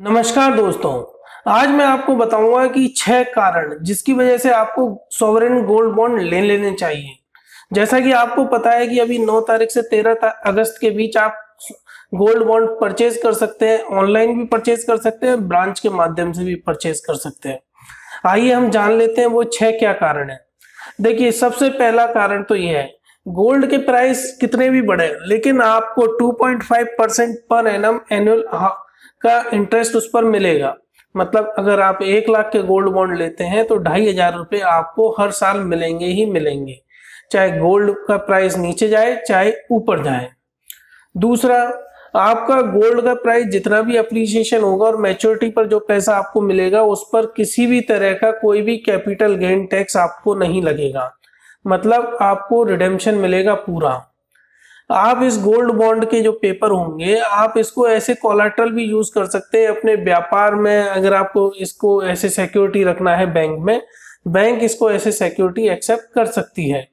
नमस्कार दोस्तों, आज मैं आपको बताऊँगा कि छह कारण जिसकी वजह से आपको सॉवरेन गोल्ड बॉन्ड ले लेने चाहिए। जैसा कि आपको पता है कि अभी 9 तारीख से 13 अगस्त के बीच आप गोल्ड बॉन्ड परचेज कर सकते हैं ऑनलाइन भी परचेज कर सकते हैं ब्रांच के माध्यम से भी परचेज कर सकते हैं। आइए हम जान लेते हैं वो छह क्या कारण है। देखिए, सबसे पहला कारण तो यह है गोल्ड के प्राइस कितने भी बढ़े, लेकिन आपको 2.5 परसेंट पर एनम एनुअल का इंटरेस्ट उस पर मिलेगा। मतलब अगर आप एक लाख के गोल्ड बॉन्ड लेते हैं तो ढाई हज़ार रुपये आपको हर साल मिलेंगे ही मिलेंगे। चाहे गोल्ड का प्राइस नीचे जाए, चाहे ऊपर जाए। दूसरा, आपका गोल्ड का प्राइस जितना भी अप्रिसिएशन होगा और मैच्योरिटी पर जो पैसा आपको मिलेगा, उस पर किसी भी तरह का कोई भी कैपिटल गेन टैक्स आपको नहीं लगेगा। मतलब आपको रिडेम्पशन मिलेगा पूरा। आप इस गोल्ड बॉन्ड के जो पेपर होंगे, आप इसको ऐसे कोलाट्रल भी यूज़ कर सकते हैं अपने व्यापार में, अगर आपको इसको ऐसे सिक्योरिटी रखना है बैंक में बैंक इसको ऐसे सिक्योरिटी एक्सेप्ट कर सकती है।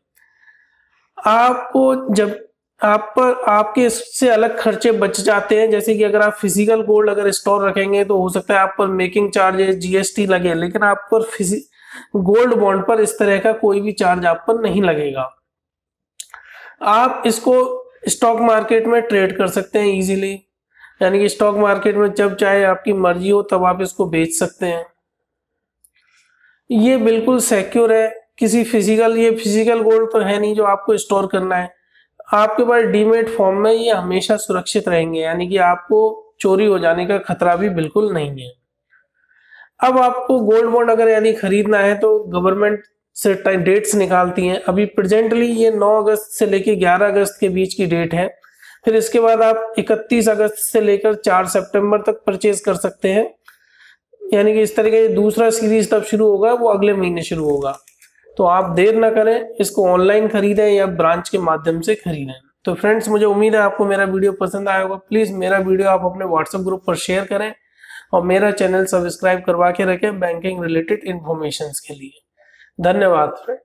आपको जब आप पर आपके इससे अलग खर्चे बच जाते हैं, जैसे कि अगर आप फ़िज़िकल गोल्ड अगर स्टोर रखेंगे तो हो सकता है आप पर मेकिंग चार्जेस जीएसटी लगे, लेकिन आप पर फिजिक गोल्ड बॉन्ड पर इस तरह का कोई भी चार्ज आप पर नहीं लगेगा। आप इसको स्टॉक मार्केट में ट्रेड कर सकते हैं इजीली यानी कि स्टॉक मार्केट में जब चाहे आपकी मर्ज़ी हो, तब आप इसको बेच सकते हैं। ये बिल्कुल सिक्योर है। किसी फ़िज़िकल ये फ़िज़िकल गोल्ड तो है नहीं जो आपको स्टोर करना है। आपके पास डीमेट फॉर्म में ये हमेशा सुरक्षित रहेंगे। यानी कि आपको चोरी हो जाने का खतरा भी बिल्कुल नहीं है। अब आपको गोल्ड बॉन्ड अगर यानी खरीदना है तो गवर्नमेंट से टाइम डेट्स निकालती हैं। अभी प्रेजेंटली ये 9 अगस्त से लेकर 11 अगस्त के बीच की डेट है। फिर इसके बाद आप 31 अगस्त से लेकर 4 सितंबर तक परचेज कर सकते हैं। यानी कि इस तरीके दूसरा सीरीज़ तब शुरू होगा, वो अगले महीने शुरू होगा। तो आप देर ना करें, इसको ऑनलाइन खरीदें या ब्रांच के माध्यम से खरीदें। तो फ्रेंड्स मुझे उम्मीद है आपको मेरा वीडियो पसंद आया होगा। प्लीज़ मेरा वीडियो आप अपने व्हाट्सएप ग्रुप पर शेयर करें और मेरा चैनल सब्सक्राइब करवा के रखें बैंकिंग रिलेटेड इन्फॉर्मेशन के लिए। धन्यवाद।